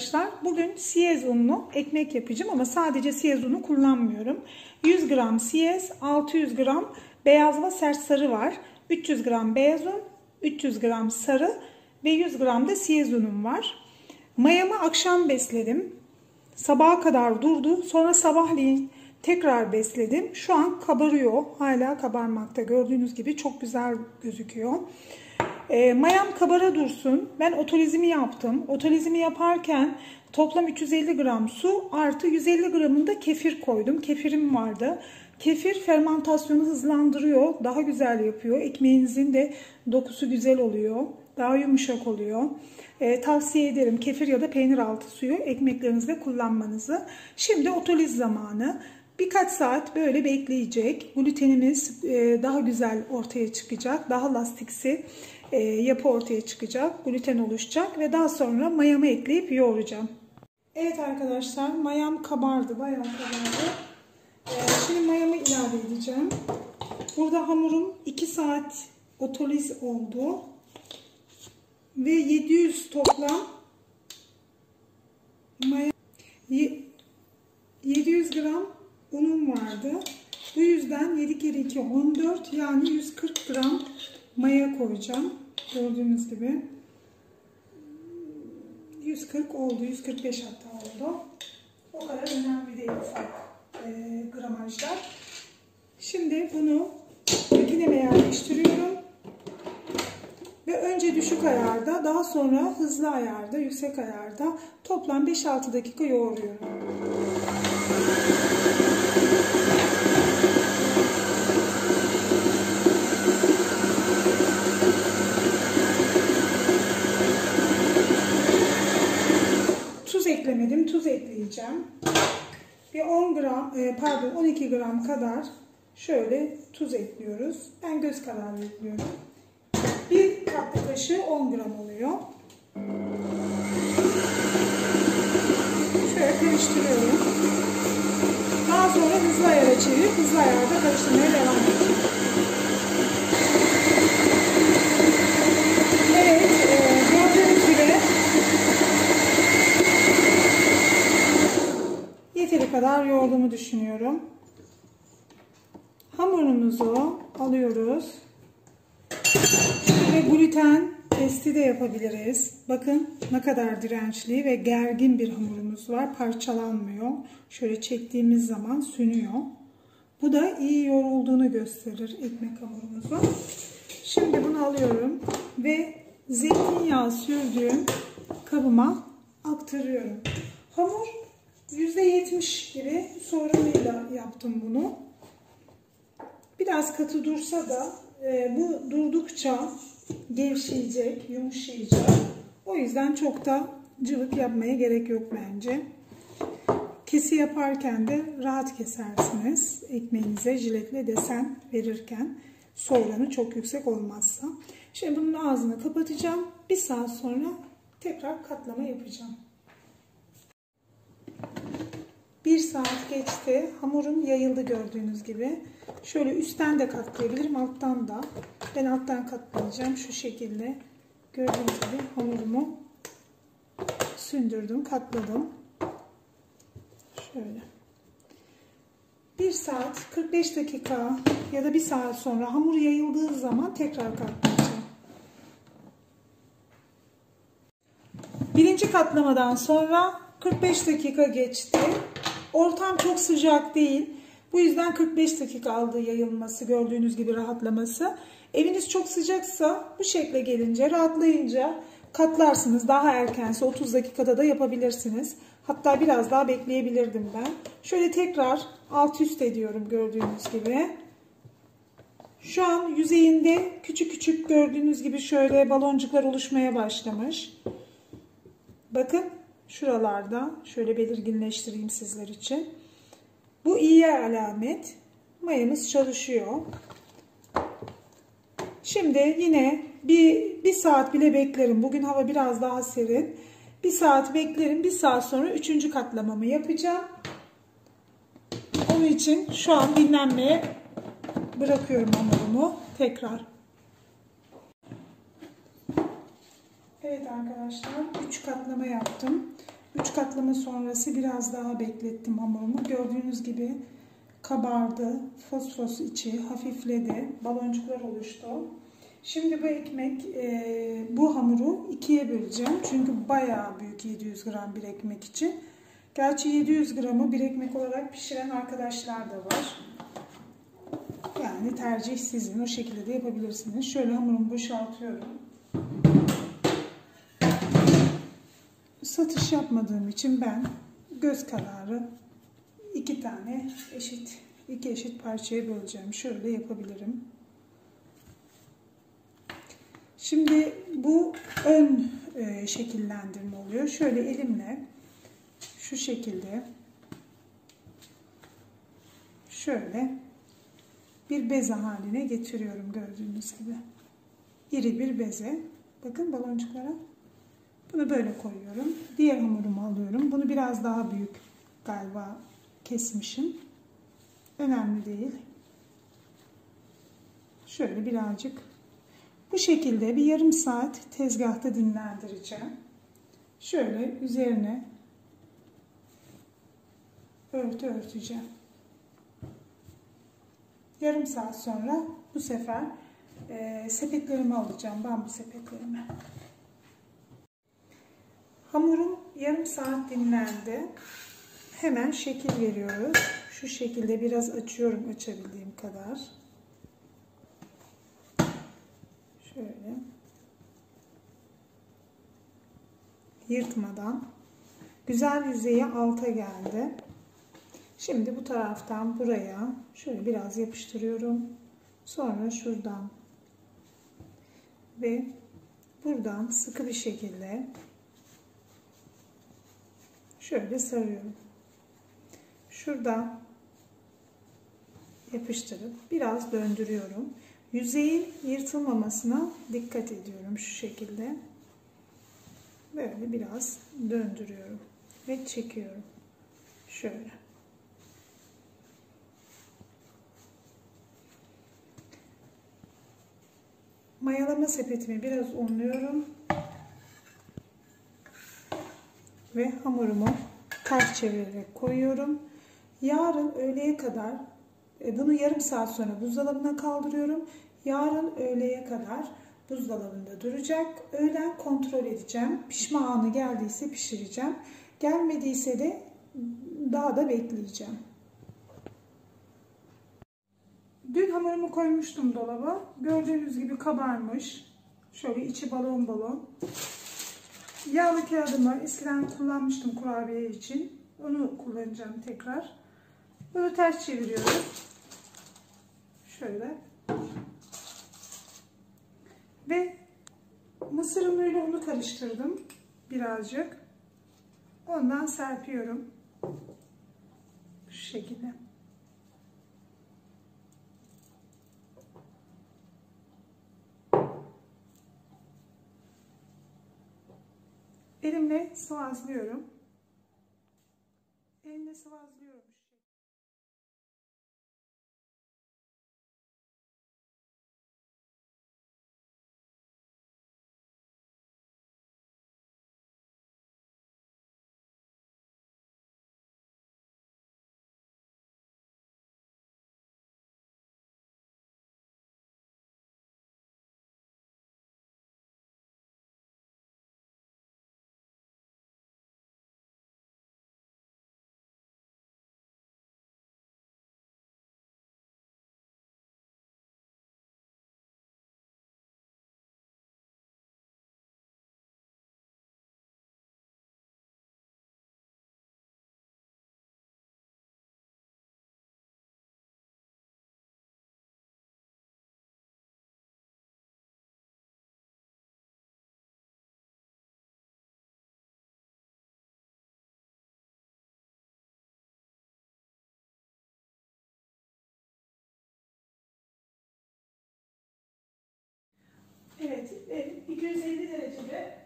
arkadaşlar. Bugün siyez unlu ekmek yapacağım ama sadece siyez unu kullanmıyorum. 100 gram siyez, 600 gram beyaz ve sert sarı var. 300 gram beyaz un, 300 gram sarı ve 100 gram da siyez unum var. Mayamı akşam besledim. Sabaha kadar durdu. Sonra sabahleyin tekrar besledim. Şu an kabarıyor. Hala kabarmakta. Gördüğünüz gibi çok güzel gözüküyor. E, mayam kabara dursun. Ben otolizimi yaptım. Otolizimi yaparken toplam 350 gram su artı 150 gramında kefir koydum. Kefirim vardı. Kefir fermentasyonu hızlandırıyor. Daha güzel yapıyor. Ekmeğinizin de dokusu güzel oluyor. Daha yumuşak oluyor. E, tavsiye ederim kefir ya da peynir altı suyu ekmeklerinizde kullanmanızı. Şimdi otoliz zamanı. Birkaç saat böyle bekleyecek. Glutenimiz e, daha güzel ortaya çıkacak. Daha lastiksi e, yapı ortaya çıkacak. Gluten oluşacak ve daha sonra mayamı ekleyip yoğuracağım. Evet arkadaşlar mayam kabardı. Bayağı kabardı. E, şimdi mayamı ilave edeceğim. Burada hamurum 2 saat otoliz oldu. Ve 700 toplam maya 700 gram unum vardı. Bu yüzden 7 kere 2 14 yani 140 gram maya koyacağım. Gördüğünüz gibi 140 oldu. 145 hatta oldu. O kadar önemli değil ufak e, gramajlar. Şimdi bunu makineme yerleştiriyorum. Ve önce düşük ayarda, daha sonra hızlı ayarda, yüksek ayarda toplam 5-6 dakika yoğuruyorum. Tuz eklemedim, tuz ekleyeceğim. Bir 10 gram, pardon 12 gram kadar şöyle tuz ekliyoruz. Ben göz kararı ekliyorum. Bir tatlı kaşığı 10 gram oluyor. Şöyle karıştırıyorum. Daha sonra hızlı ayara çevirip hızlı ayarda karıştırmaya devam edeceğim. Evet, e, gördüğünüz gibi yeteri kadar yoğurduğumu düşünüyorum. Hamurumuzu alıyoruz. Ve gluten testi de yapabiliriz. Bakın ne kadar dirençli ve gergin bir hamurumuz var. Parçalanmıyor. Şöyle çektiğimiz zaman sünüyor. Bu da iyi yoğrulduğunu gösterir ekmek hamurumuzu. Şimdi bunu alıyorum ve zeytinyağı sürdüğüm kabıma aktarıyorum. Hamur %70 gibi sorunuyla yaptım bunu. Biraz katı dursa da e, bu durdukça gevşeyecek, yumuşayacak. O yüzden çok da cıvık yapmaya gerek yok bence. Kesi yaparken de rahat kesersiniz. Ekmeğinize jiletle desen verirken soğranı çok yüksek olmazsa. Şimdi bunun ağzını kapatacağım. Bir saat sonra tekrar katlama yapacağım. Bir saat geçti. Hamurum yayıldı gördüğünüz gibi. Şöyle üstten de katlayabilirim, alttan da. Ben alttan katlayacağım şu şekilde. Gördüğünüz gibi hamurumu sündürdüm, katladım. Şöyle. Bir saat 45 dakika ya da bir saat sonra hamur yayıldığı zaman tekrar katlayacağım. Birinci katlamadan sonra 45 dakika geçti. Ortam çok sıcak değil. Bu yüzden 45 dakika aldı yayılması, gördüğünüz gibi rahatlaması. Eviniz çok sıcaksa bu şekle gelince, rahatlayınca katlarsınız. Daha erkense 30 dakikada da yapabilirsiniz. Hatta biraz daha bekleyebilirdim ben. Şöyle tekrar alt üst ediyorum gördüğünüz gibi. Şu an yüzeyinde küçük küçük gördüğünüz gibi şöyle baloncuklar oluşmaya başlamış. Bakın şuralarda şöyle belirginleştireyim sizler için. Bu iyi alamet. Mayamız çalışıyor. Şimdi yine bir, bir saat bile beklerim. Bugün hava biraz daha serin. Bir saat beklerim. Bir saat sonra üçüncü katlamamı yapacağım. Onun için şu an dinlenmeye bırakıyorum hamurumu. Tekrar. Evet arkadaşlar 3 katlama yaptım. 3 katlama sonrası biraz daha beklettim hamurumu. Gördüğünüz gibi kabardı. Fosfos içi hafifledi. Baloncuklar oluştu. Şimdi bu ekmek, e, bu hamuru ikiye böleceğim. Çünkü bayağı büyük 700 gram bir ekmek için. Gerçi 700 gramı bir ekmek olarak pişiren arkadaşlar da var. Yani tercih sizin. O şekilde de yapabilirsiniz. Şöyle hamurumu boşaltıyorum. Satış yapmadığım için ben göz kararı iki tane eşit iki eşit parçaya böleceğim. Şöyle yapabilirim. Şimdi bu ön e, şekillendirme oluyor. Şöyle elimle şu şekilde şöyle bir beze haline getiriyorum gördüğünüz gibi. İri bir beze. Bakın baloncuklara. Bunu böyle koyuyorum. Diğer hamurumu alıyorum. Bunu biraz daha büyük galiba kesmişim. Önemli değil. Şöyle birazcık bu şekilde bir yarım saat tezgahta dinlendireceğim. Şöyle üzerine örtü örteceğim. Yarım saat sonra bu sefer e, sepetlerimi alacağım. Bambu sepetlerimi. Hamurum yarım saat dinlendi. Hemen şekil veriyoruz. Şu şekilde biraz açıyorum açabildiğim kadar. Şöyle. Yırtmadan. Güzel yüzeyi alta geldi. Şimdi bu taraftan buraya şöyle biraz yapıştırıyorum. Sonra şuradan ve buradan sıkı bir şekilde şöyle sarıyorum. Şuradan yapıştırıp biraz döndürüyorum. Yüzeyin yırtılmamasına dikkat ediyorum şu şekilde. Böyle biraz döndürüyorum ve çekiyorum. Şöyle. Mayalama sepetimi biraz unluyorum. Ve hamurumu ters çevirerek koyuyorum. Yarın öğleye kadar e, bunu yarım saat sonra buzdolabına kaldırıyorum. Yarın öğleye kadar buzdolabında duracak. Öğlen kontrol edeceğim. Pişme anı geldiyse pişireceğim. Gelmediyse de daha da bekleyeceğim. Dün hamurumu koymuştum dolaba. Gördüğünüz gibi kabarmış. Şöyle içi balon balon. Yağlı kağıdımı eskiden kullanmıştım kurabiye için. Onu kullanacağım tekrar. Bunu ters çeviriyoruz. Şöyle. Ve mısır unuyla unu karıştırdım. Birazcık. Ondan serpiyorum. Şu şekilde. Elimle sıvazlıyorum. Elimle sıvazlıyorum. 250 derecede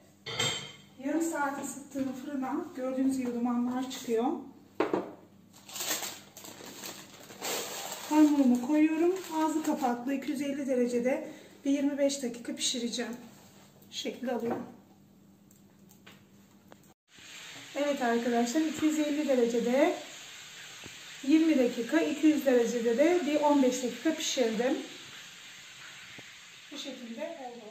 yarım saat ısıttığım fırına gördüğünüz gibi dumanlar çıkıyor. Hamurumu koyuyorum. Ağzı kapaklı 250 derecede bir 25 dakika pişireceğim. Şekli alıyorum. Evet arkadaşlar 250 derecede 20 dakika 200 derecede de bir 15 dakika pişirdim. Bu şekilde oldu.